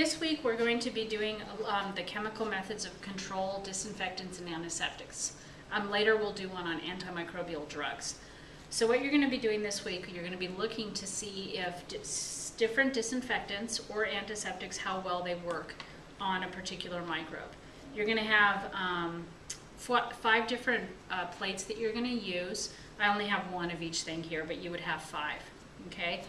This week, we're going to be doing um, the chemical methods of control, disinfectants, and antiseptics. Um, later, we'll do one on antimicrobial drugs. So what you're going to be doing this week, you're going to be looking to see if dis- different disinfectants or antiseptics, how well they work on a particular microbe. You're going to have um, five different uh, plates that you're going to use. I only have one of each thing here, but you would have five. Okay.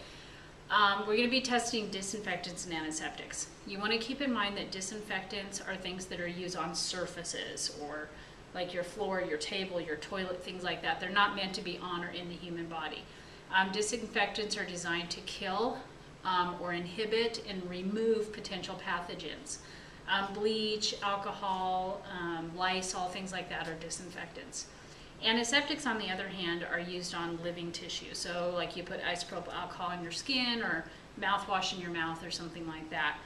Um, we're going to be testing disinfectants and antiseptics. You want to keep in mind that disinfectants are things that are used on surfaces or like your floor, your table, your toilet, things like that. They're not meant to be on or in the human body. Um, disinfectants are designed to kill um, or inhibit and remove potential pathogens. Um, bleach, alcohol, um, all things like that are disinfectants. Antiseptics, on the other hand, are used on living tissue. So, like you put isopropyl alcohol on your skin or mouthwash in your mouth or something like that.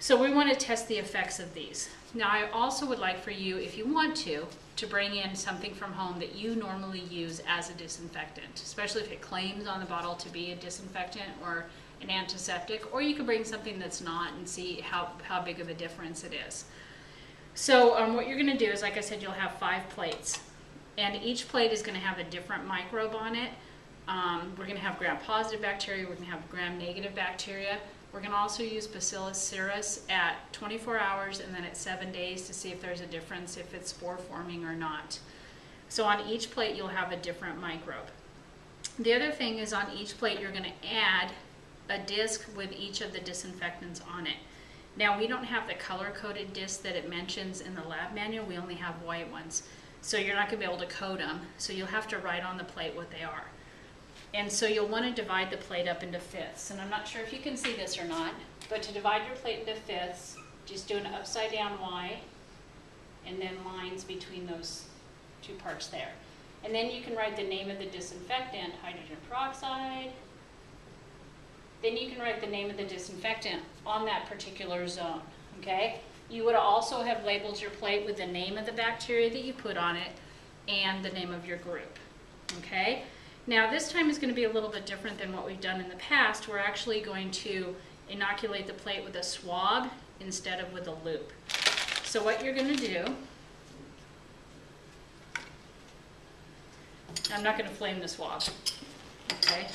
So, we want to test the effects of these. Now, I also would like for you, if you want to, to bring in something from home that you normally use as a disinfectant, especially if it claims on the bottle to be a disinfectant or an antiseptic, or you could bring something that's not and see how, how big of a difference it is. So, um, what you're going to do is, like I said, you'll have five plates and each plate is going to have a different microbe on it. Um, we're going to have gram-positive bacteria, we're going to have gram-negative bacteria. We're going to also use Bacillus cereus at 24 hours and then at seven days to see if there's a difference, if it's spore forming or not. So on each plate, you'll have a different microbe. The other thing is on each plate, you're going to add a disc with each of the disinfectants on it. Now, we don't have the color-coded disc that it mentions in the lab manual, we only have white ones. So you're not going to be able to code them. So you'll have to write on the plate what they are. And so you'll want to divide the plate up into fifths. And I'm not sure if you can see this or not, but to divide your plate into fifths, just do an upside down Y and then lines between those two parts there. And then you can write the name of the disinfectant, hydrogen peroxide. Then you can write the name of the disinfectant on that particular zone, okay? You would also have labeled your plate with the name of the bacteria that you put on it and the name of your group. Okay? Now this time is going to be a little bit different than what we've done in the past. We're actually going to inoculate the plate with a swab instead of with a loop. So what you're going to do, I'm not going to flame the swab. Okay?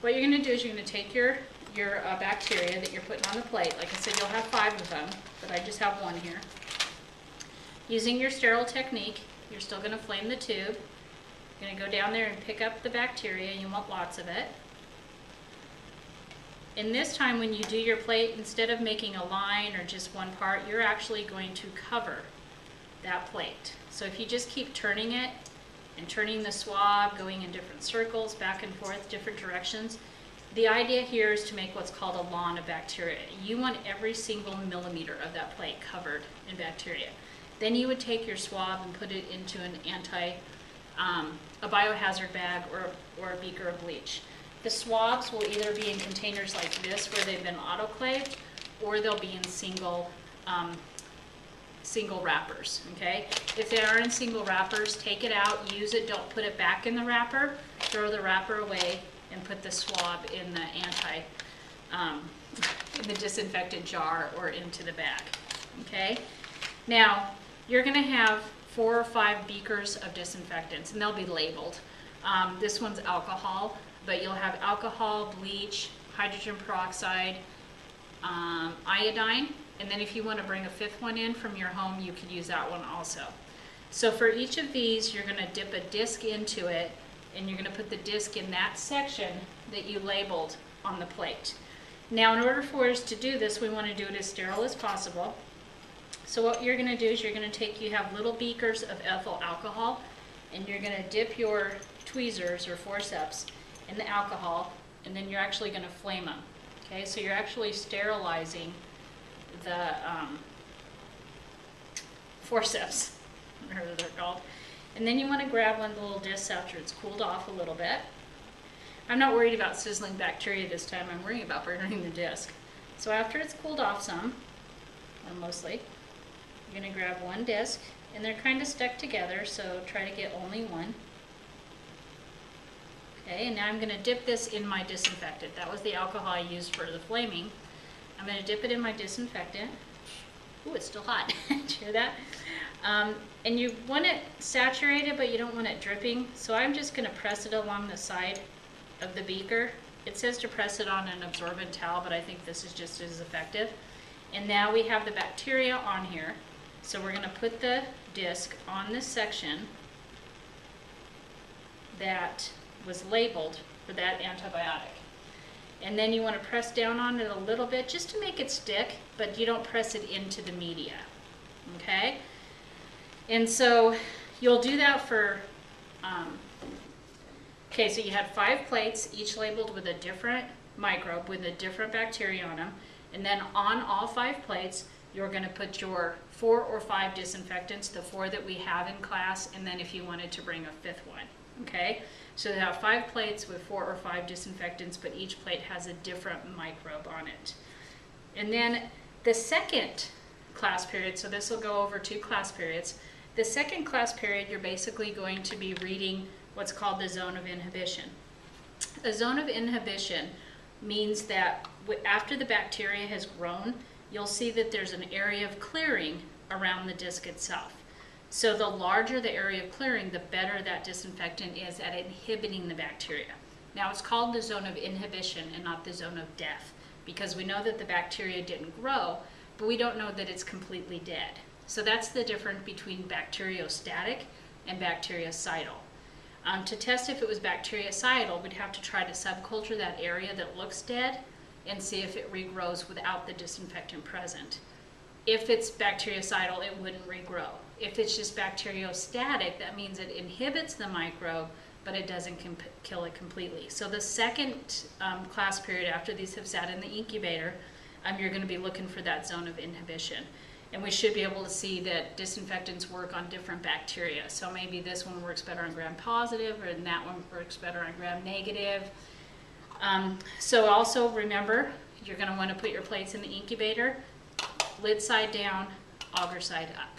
What you're going to do is you're going to take your your uh, bacteria that you're putting on the plate. Like I said, you'll have five of them, but I just have one here. Using your sterile technique, you're still going to flame the tube. You're going to go down there and pick up the bacteria. You want lots of it. And this time when you do your plate, instead of making a line or just one part, you're actually going to cover that plate. So if you just keep turning it and turning the swab, going in different circles, back and forth, different directions, the idea here is to make what's called a lawn of bacteria. You want every single millimeter of that plate covered in bacteria. Then you would take your swab and put it into an anti, um, a biohazard bag or, or a beaker of bleach. The swabs will either be in containers like this where they've been autoclaved or they'll be in single, um, single wrappers, okay? If they are in single wrappers, take it out, use it, don't put it back in the wrapper, throw the wrapper away, and put the swab in the anti, um, in the disinfectant jar or into the bag, okay? Now, you're gonna have four or five beakers of disinfectants, and they'll be labeled. Um, this one's alcohol, but you'll have alcohol, bleach, hydrogen peroxide, um, iodine, and then if you want to bring a fifth one in from your home, you could use that one also. So for each of these, you're going to dip a disc into it and you're going to put the disc in that section that you labeled on the plate. Now in order for us to do this, we want to do it as sterile as possible. So what you're going to do is you're going to take, you have little beakers of ethyl alcohol, and you're going to dip your tweezers or forceps in the alcohol, and then you're actually going to flame them. Okay, so you're actually sterilizing the um, forceps, whatever they're called. And then you want to grab one of the little discs after it's cooled off a little bit. I'm not worried about sizzling bacteria this time, I'm worrying about burning the disc. So after it's cooled off some, or mostly, you're going to grab one disc, and they're kind of stuck together, so try to get only one. Okay, and now I'm going to dip this in my disinfectant. That was the alcohol I used for the flaming. I'm gonna dip it in my disinfectant. Ooh, it's still hot. Did you hear that? Um, and you want it saturated, but you don't want it dripping. So I'm just gonna press it along the side of the beaker. It says to press it on an absorbent towel, but I think this is just as effective. And now we have the bacteria on here. So we're gonna put the disc on this section that was labeled for that antibiotic. And then you want to press down on it a little bit just to make it stick, but you don't press it into the media. Okay? And so you'll do that for, um, okay, so you had five plates, each labeled with a different microbe, with a different bacteria on them. And then on all five plates, you're going to put your four or five disinfectants, the four that we have in class, and then if you wanted to bring a fifth one. Okay? So they have five plates with four or five disinfectants, but each plate has a different microbe on it. And then the second class period, so this will go over two class periods. The second class period, you're basically going to be reading what's called the zone of inhibition. A zone of inhibition means that after the bacteria has grown, you'll see that there's an area of clearing around the disc itself. So the larger the area of clearing, the better that disinfectant is at inhibiting the bacteria. Now it's called the zone of inhibition and not the zone of death because we know that the bacteria didn't grow, but we don't know that it's completely dead. So that's the difference between bacteriostatic and bactericidal. Um, to test if it was bactericidal, we'd have to try to subculture that area that looks dead and see if it regrows without the disinfectant present. If it's bactericidal, it wouldn't regrow. If it's just bacteriostatic, that means it inhibits the microbe, but it doesn't kill it completely. So the second um, class period after these have sat in the incubator, um, you're going to be looking for that zone of inhibition. And we should be able to see that disinfectants work on different bacteria. So maybe this one works better on gram positive, or that one works better on gram negative. Um, so also remember, you're going to want to put your plates in the incubator, lid side down, agar side up.